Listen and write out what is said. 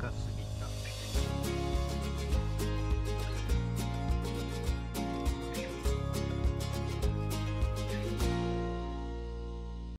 кассы